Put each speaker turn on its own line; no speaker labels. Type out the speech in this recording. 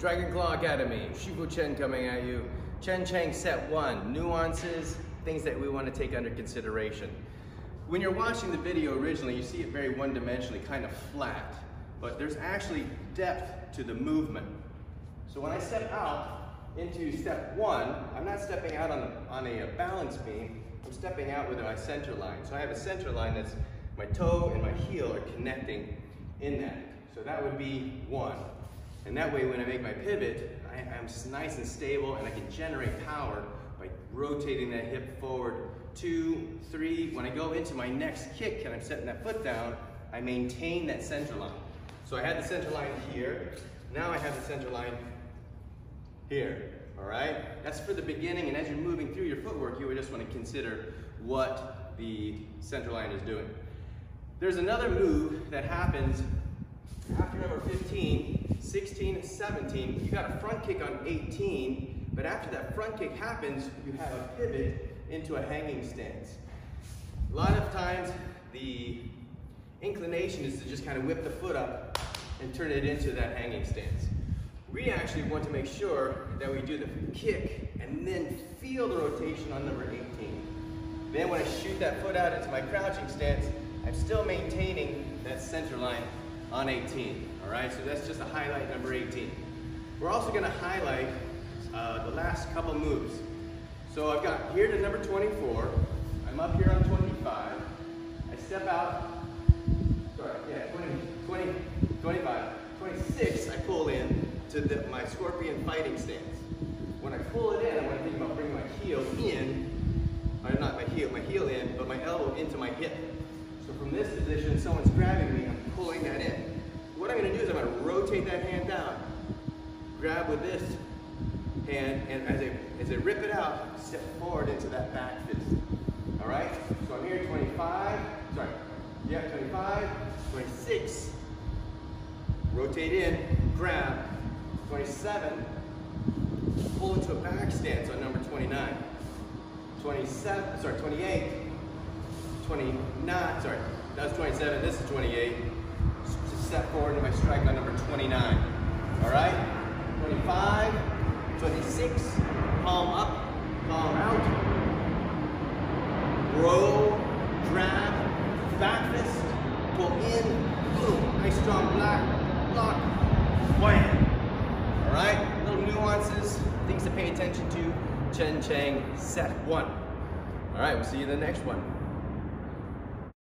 Dragon Claw Academy, Shifu Chen coming at you. Chen Cheng set one, nuances, things that we want to take under consideration. When you're watching the video originally, you see it very one-dimensionally, kind of flat, but there's actually depth to the movement. So when I step out into step one, I'm not stepping out on a, on a balance beam, I'm stepping out with my center line. So I have a center line that's my toe and my heel are connecting in that. So that would be one. And that way when I make my pivot, I, am nice and stable and I can generate power by rotating that hip forward. Two, three, when I go into my next kick and I'm setting that foot down, I maintain that center line. So I had the center line here, now I have the center line here, all right? That's for the beginning, and as you're moving through your footwork, you would just want to consider what the center line is doing. There's another move that happens after number 15, 16, 17, you got a front kick on 18, but after that front kick happens, you have a pivot into a hanging stance. A lot of times, the inclination is to just kind of whip the foot up and turn it into that hanging stance. We actually want to make sure that we do the kick and then feel the rotation on number 18. Then when I shoot that foot out into my crouching stance, I'm still maintaining that center line on 18. All right, so that's just a highlight number 18. We're also gonna highlight uh, the last couple moves. So I've got here to number 24. I'm up here on 25. I step out, sorry, yeah, 20, 20, 25. 26, I pull in to the, my scorpion fighting stance. When I pull it in, I want to think about bringing my heel in, or not my heel, my heel in, but my elbow into my hip. So from this position, someone's rotate that hand down, grab with this hand, and as I, as I rip it out, step forward into that back fist. All right? So I'm here 25, sorry, yeah, 25, 26, rotate in, grab, 27, pull into a back stance on number 29, 27, sorry, 28, 29, sorry, that was 27, this is 28. Step forward to my strike on number 29. All right? 25, 26, palm up, palm out. Roll, grab, back fist, pull in, boom. Nice strong black, lock, wham. All right? Little nuances, things to pay attention to. Chen Cheng, set one. All right, we'll see you in the next one.